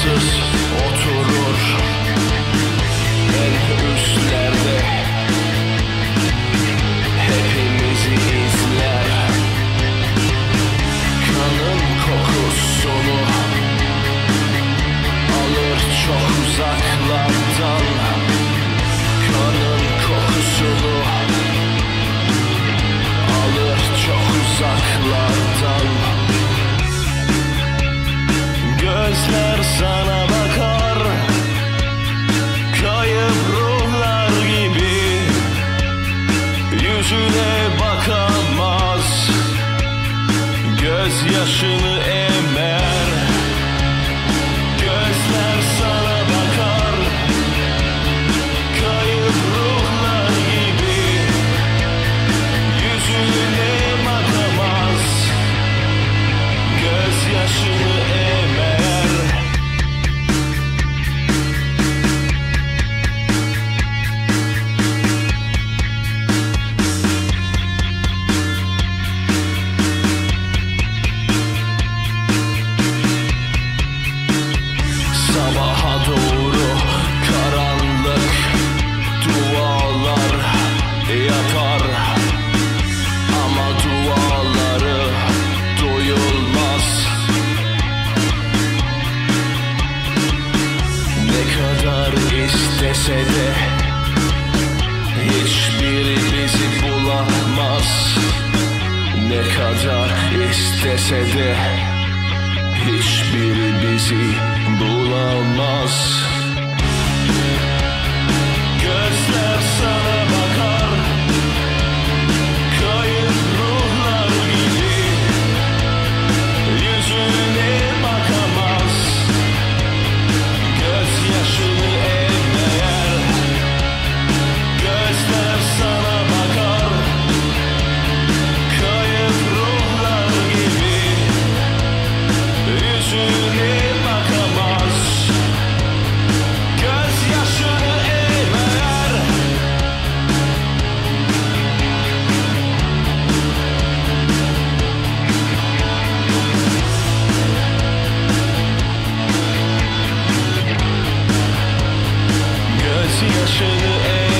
Jesus. yaşını gitse de Hiçbiri bizi bulamaz. Ne kadar istese de Hiçbiri bizi bulamaz. the sugar. Eh.